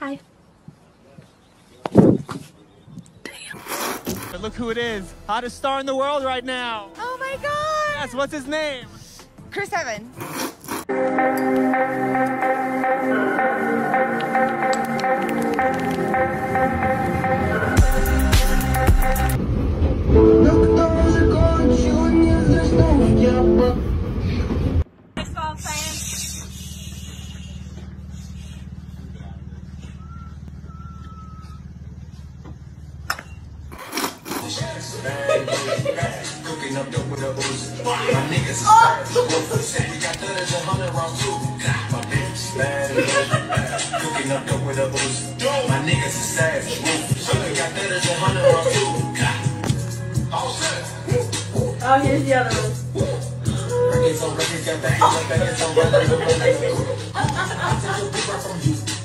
Hi. But look who it is. Hottest star in the world right now. Oh my god! Yes, what's his name? Chris Evans. Cooking up dope with a booze. My niggas is bad. We got thudders and hundred round too. My bitch bad. Cooking up dope with a booze. My niggas is sad. We got thudders and hundred round too. All set. Oh, here's the other one. Records on records, got the hands like. It's on records.